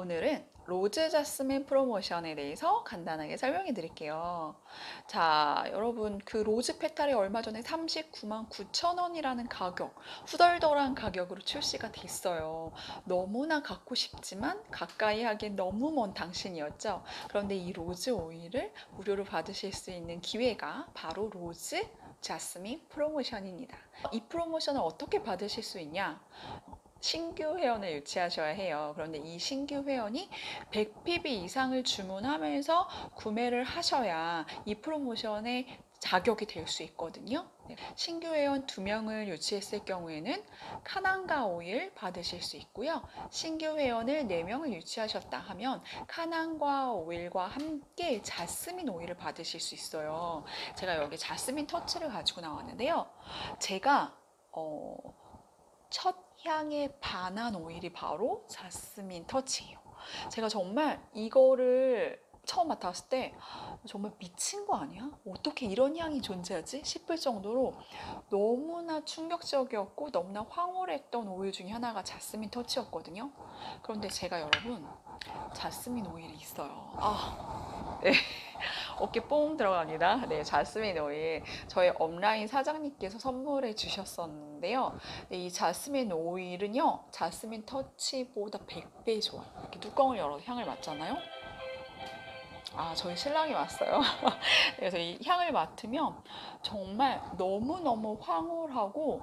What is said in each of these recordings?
오늘은 Rose 자스민 프로모션에 대해서 간단하게 설명해 드릴게요. 자, 여러분, 그 Rose Petal이 얼마 전에 39만 9천 원이라는 가격, 후덜덜한 가격으로 출시가 됐어요. 너무나 갖고 싶지만 가까이 하기엔 너무 먼 당신이었죠. 그런데 이 Rose 오일을 무료로 받으실 수 있는 기회가 바로 Rose 자스민 프로모션입니다. 이 프로모션을 어떻게 받으실 수 있냐? 신규 회원을 유치하셔야 해요. 그런데 이 신규 회원이 100pb 이상을 주문하면서 구매를 하셔야 이 프로모션의 자격이 될 수 있거든요. 네. 신규 회원 2명을 유치했을 경우에는 카난가 오일 받으실 수 있고요. 신규 회원을 4명을 유치하셨다 하면 카난과 오일과 함께 자스민 오일을 받으실 수 있어요. 제가 여기 자스민 터치를 가지고 나왔는데요. 제가 어, 첫 향에 반한 오일이 바로 자스민 터치예요. 제가 정말 이거를 처음 맡았을 때 정말 미친 거 아니야? 어떻게 이런 향이 존재하지? 싶을 정도로 너무나 충격적이었고 너무나 황홀했던 오일 중에 하나가 자스민 터치였거든요. 그런데 제가 여러분 자스민 오일이 있어요. 아, 네. 어깨 뽕 들어갑니다. 네, 자스민 오일. 저희 업라인 사장님께서 선물해 주셨었는데요. 네, 이 자스민 오일은요, 자스민 터치보다 100배 좋아요. 이렇게 뚜껑을 열어서 향을 맡잖아요. 아, 저희 신랑이 왔어요. 그래서 이 향을 맡으면 정말 너무너무 황홀하고,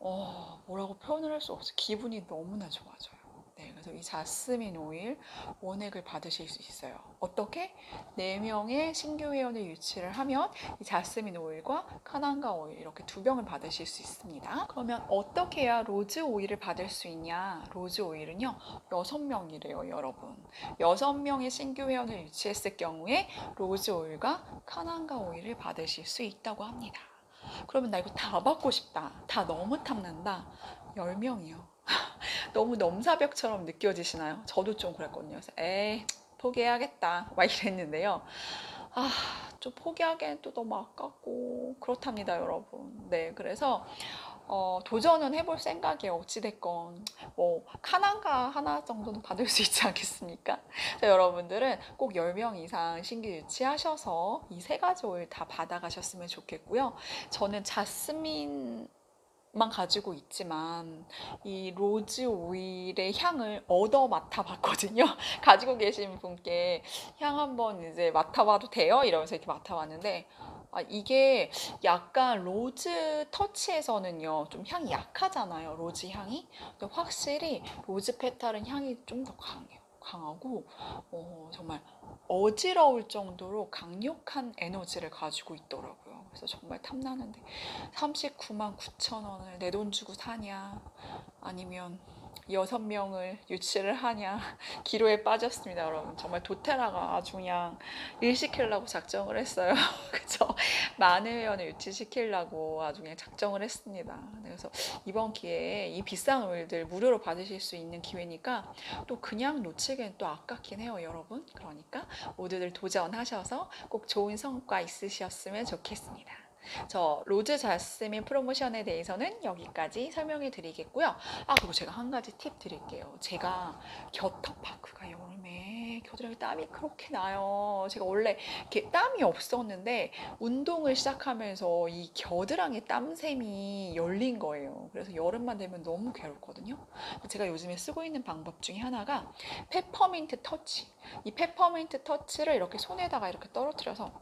어, 뭐라고 표현을 할 수 없어요. 기분이 너무나 좋아져요. 네, 그래서 이 자스민 오일 원액을 받으실 수 있어요. 어떻게? 4명의 신규 회원을 유치를 하면 이 자스민 오일과 카난가 오일 이렇게 두 병을 받으실 수 있습니다. 그러면 어떻게 해야 Rose 오일을 받을 수 있냐? Rose 오일은요, 6명이래요, 여러분. 6명의 신규 회원을 유치했을 경우에 Rose 오일과 카난가 오일을 받으실 수 있다고 합니다. 그러면 나 이거 다 받고 싶다. 다 너무 탐난다. 10명이요. 너무 넘사벽처럼 느껴지시나요? 저도 좀 그랬거든요. 그래서 에이 포기해야겠다 막 이랬는데요. 아, 좀 포기하기엔 또 너무 아깝고 그렇답니다, 여러분. 네, 그래서 어, 도전은 해볼 생각이에요. 어찌됐건 뭐 카난가 하나 정도는 받을 수 있지 않겠습니까? 자, 여러분들은 꼭 10명 이상 신규 유치하셔서 이 세 가지 오일 다 받아가셨으면 좋겠고요. 저는 자스민 만 가지고 있지만 이 Rose 오일의 향을 얻어 맡아 봤거든요. 가지고 계신 분께 향 한번 이제 맡아 봐도 돼요? 이러면서 이렇게 맡아 봤는데 아, 이게 약간 Rose Touch에서는요 좀 향이 약하잖아요. Rose 향이. 근데 확실히 Rose Petal은 향이 좀 더 강해요. 강하고 어, 정말 어지러울 정도로 강력한 에너지를 가지고 있더라고요. 그래서 정말 탐나는데 39만 9천 원을 내 돈 주고 사냐 아니면 여섯 명을 유치를 하냐 기로에 빠졌습니다. 여러분 정말 도테라가 아주 그냥 일 시키려고 작정을 했어요. 그죠 많은 회원을 유치시키려고 아주 그냥 작정을 했습니다. 그래서 이번 기회에 이 비싼 오일들 무료로 받으실 수 있는 기회니까 또 그냥 놓치기엔 또 아깝긴 해요 여러분. 그러니까 모두들 도전하셔서 꼭 좋은 성과 있으셨으면 좋겠습니다 저 로즈 자스민 프로모션에 대해서는 여기까지 설명해 드리겠고요. 아 그리고 제가 한 가지 팁 드릴게요. 제가 겨터파크가 여름에 겨드랑이 땀이 그렇게 나요. 제가 원래 이렇게 땀이 없었는데 운동을 시작하면서 이 겨드랑이 땀샘이 열린 거예요. 그래서 여름만 되면 너무 괴롭거든요. 제가 요즘에 쓰고 있는 방법 중에 하나가 페퍼민트 터치. 이 페퍼민트 터치를 이렇게 손에다가 이렇게 떨어뜨려서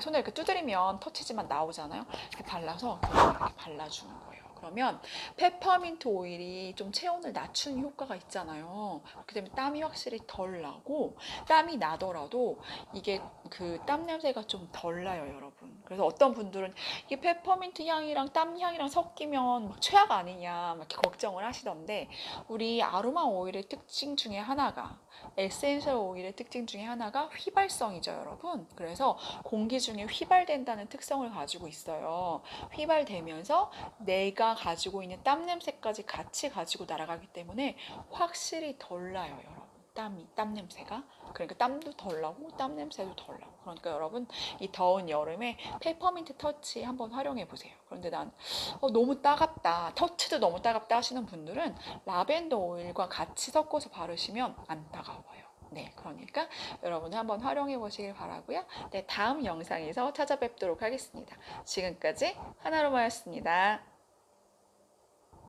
손을 이렇게 두드리면 터치지만 나오잖아요. 이렇게 발라서 이렇게 발라주는 거예요. 그러면 페퍼민트 오일이 좀 체온을 낮추는 효과가 있잖아요. 그렇게 되면 땀이 확실히 덜 나고 땀이 나더라도 이게 그 땀 냄새가 좀 덜 나요, 여러분. 그래서 어떤 분들은 이게 페퍼민트 향이랑 땀 향이랑 섞이면 막 최악 아니냐 막 이렇게 걱정을 하시던데 우리 아로마 오일의 특징 중에 하나가 essential oil의 특징 중에 하나가 휘발성이죠, 여러분. 그래서 공기 중에 휘발된다는 특성을 가지고 있어요. 휘발되면서 내가 가지고 있는 땀 냄새까지 같이 가지고 날아가기 때문에 확실히 덜 나요, 여러분. 땀이 땀 냄새가 그러니까 땀도 덜 나고 땀 냄새도 덜 나고 그러니까 여러분 이 더운 여름에 페퍼민트 터치 한번 활용해 보세요. 그런데 난 어, 너무 따갑다 터치도 너무 따갑다 하시는 분들은 라벤더 오일과 같이 섞어서 바르시면 안 따가워요. 네, 그러니까 여러분 한번 활용해 보시길 바라고요. 네, 다음 영상에서 찾아뵙도록 하겠습니다. 지금까지 하나로마였습니다.